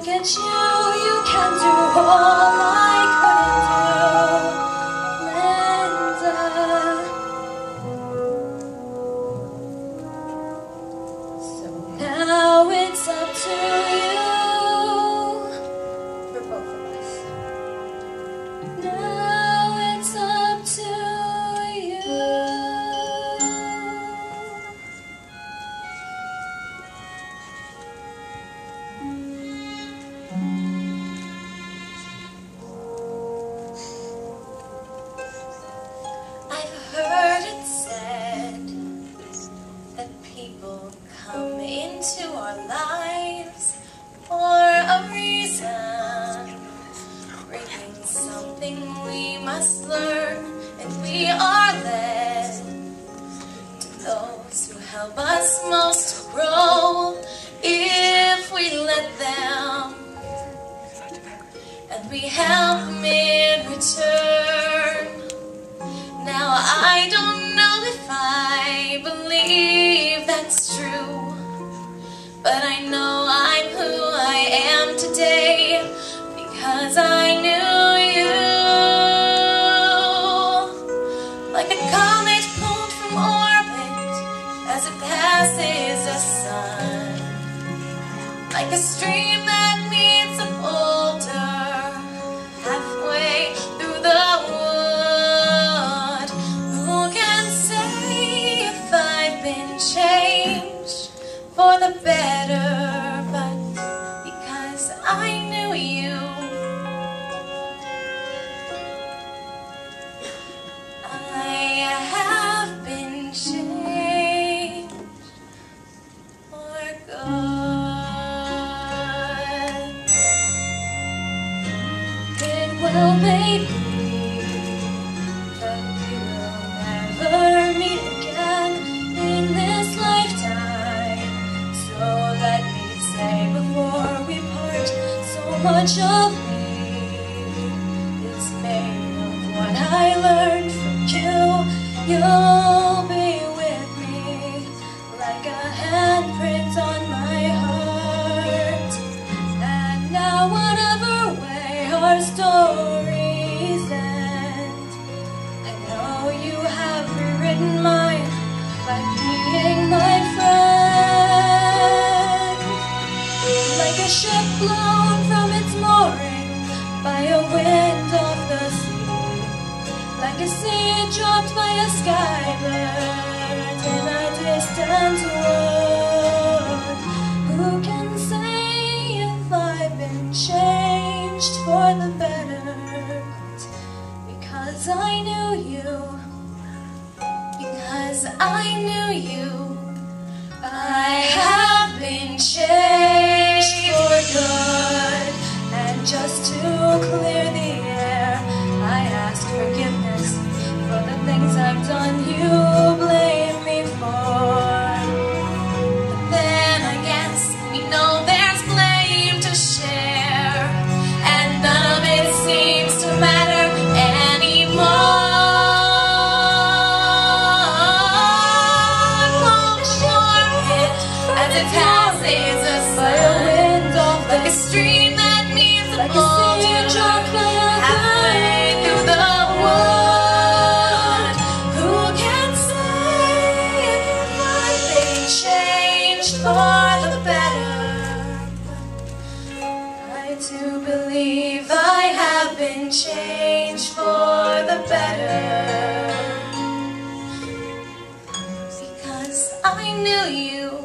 look at you, you can do all I we are led to those who help us most to grow if we let them, and we help them in return. Now I don't know if I believe that's true, but I know I'm who I am today because I knew Like a comet pulled from orbit as it passes the sun, like a stream that meets a boulder halfway through the wood. Who can say if I've been changed for the better? Will that we will never meet again in this lifetime. So let me say before we part, so much of me is made of what I learned from you. You'll by being my friend. Like a ship blown from its mooring by a wind off the sea. Like a seed dropped by a skybird in a distant wood. Who can say if I've been changed for the better? Because I knew you. Because I knew you. is a like a stream that halfway through the wood. Who can say if changed for the better? I do believe I have been changed for the better. Because I knew you